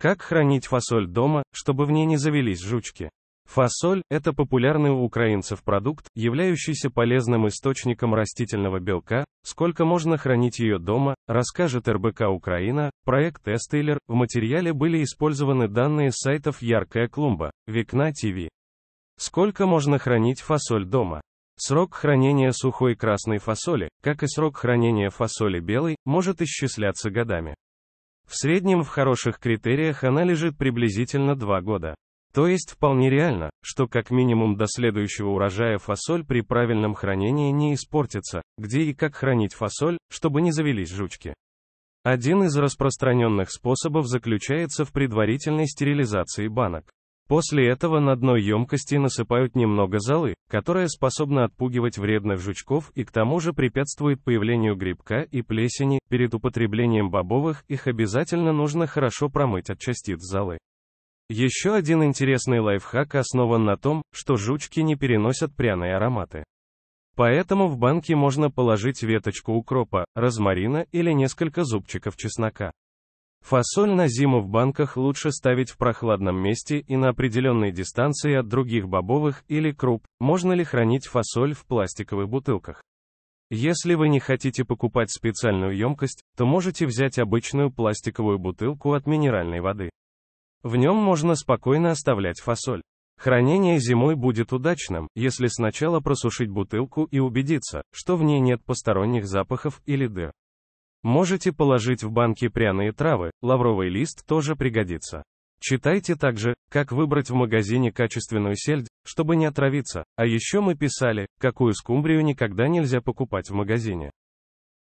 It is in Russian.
Как хранить фасоль дома, чтобы в ней не завелись жучки? Фасоль – это популярный у украинцев продукт, являющийся полезным источником растительного белка. Сколько можно хранить ее дома, расскажет РБК Украина, проект Тестейлер. В материале были использованы данные с сайтов Яркая клумба, Векна ТВ. Сколько можно хранить фасоль дома? Срок хранения сухой красной фасоли, как и срок хранения фасоли белой, может исчисляться годами. В среднем в хороших критериях она лежит приблизительно 2 года. То есть вполне реально, что как минимум до следующего урожая фасоль при правильном хранении не испортится, где и как хранить фасоль, чтобы не завелись жучки. Один из распространенных способов заключается в предварительной стерилизации банок. После этого на дно емкости насыпают немного золы, которая способна отпугивать вредных жучков и к тому же препятствует появлению грибка и плесени. Перед употреблением бобовых их обязательно нужно хорошо промыть от частиц золы. Еще один интересный лайфхак основан на том, что жучки не переносят пряные ароматы. Поэтому в банке можно положить веточку укропа, розмарина или несколько зубчиков чеснока. Фасоль на зиму в банках лучше ставить в прохладном месте и на определенной дистанции от других бобовых или круп. Можно ли хранить фасоль в пластиковых бутылках? Если вы не хотите покупать специальную емкость, то можете взять обычную пластиковую бутылку от минеральной воды. В нем можно спокойно оставлять фасоль. Хранение зимой будет удачным, если сначала просушить бутылку и убедиться, что в ней нет посторонних запахов или дыр. Можете положить в банки пряные травы, лавровый лист тоже пригодится. Читайте также, как выбрать в магазине качественную сельдь, чтобы не отравиться, а еще мы писали, какую скумбрию никогда нельзя покупать в магазине.